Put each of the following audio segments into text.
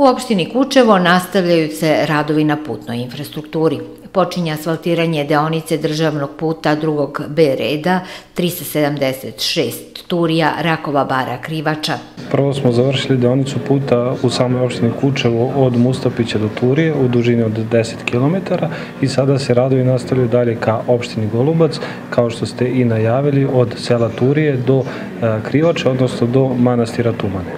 U opštini Kučevo nastavljaju se radovi na putnoj infrastrukturi. Počinje asfaltiranje deonice državnog puta drugog B reda 376 Turija Rakova Bara Krivača. Prvo smo završili deonicu puta u samoj opštini Kučevo od Mustapića do Turije u dužini od 10 km i sada se radovi nastavljaju dalje ka opštini Golubac, kao što ste i najavili od sela Turije do e, Krivača, odnosno do manastira Tumane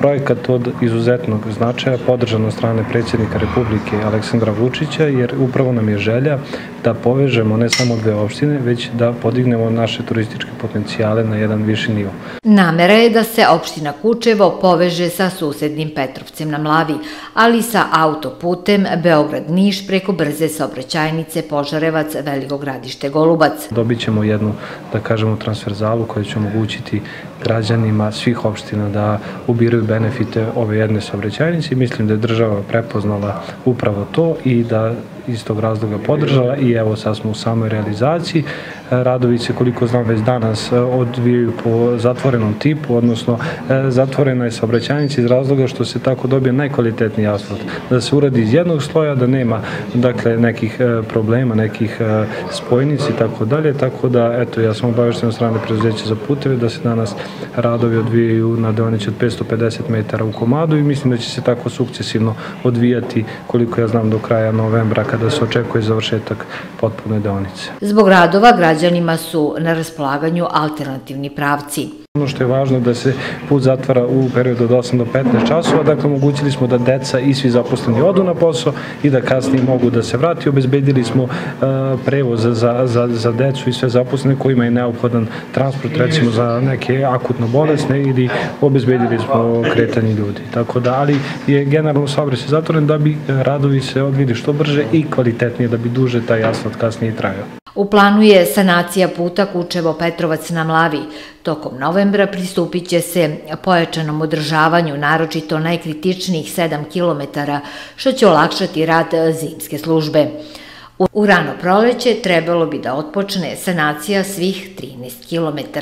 projekat od izuzetnog značaja podržan od strane predsjednika Republike Aleksandra Vučića jer upravo nam je želja da povežemo ne samo dve opštine, već da podignemo naše turističke potencijale na jedan viši nivo. Namera je da se opština Kučevo poveže sa susednim Petrovcem na Mlavi, ali sa autoputem Beograd-Niš preko brze saobraćajnice Požarevac, Veliko gradište Golubac. Dobit ćemo jednu, da kažemo, transferzalu koja će omogućiti građanima svih opština da ubiraju benefite ove jedne saobraćajnice i mislim da je država prepoznala upravo to i da iz tog razloga podržala i evo sad smo u samoj realizaciji. Radovi se koliko znam već danas e, odvijaju po zatvorenom tipu, odnosno e, zatvorena je saobraćajnica iz razloga što se tako dobije najkvalitetniji asfalt. Da se uradi iz jednog sloja, da nema dakle nekih e, problema, nekih spojnici i tako dalje, tako da eto ja sam obavešten od strane preduzeća za puteve da se danas radovi odvijaju na deonici od 550 metara u komadu i mislim da će se tako sukcesivno odvijati koliko ja znam do kraja novembra kada se očekuje završetak potpune deonice. Zbog radova građanima su na raspolaganju alternativni pravci. Ono što je važno da se put zatvara u periodu od 8 do 15 časova, dakle omogućili smo da deca i svi zaposleni odu na posao i da kasnije mogu da se vrati. Obezbedili smo uh, prevoz za, za, za decu i sve zaposlene kojima je neophodan transport recimo za neke akutno bolesne ili obezbedili smo kretanje ljudi. Tako da, ali je generalno saobraćaj zatvoren da bi radovi se odvili što brže i kvalitetnije, da bi duže taj asfalt kasnije trajao. U planu je sanacija puta Kučevo-Petrovac na Mlavi. Tokom novembra pristupit će se pojačanom održavanju, naročito najkritičnijih 7 km, što će olakšati rad zimske službe. U rano proleće trebalo bi da otpočne sanacija svih 13 km.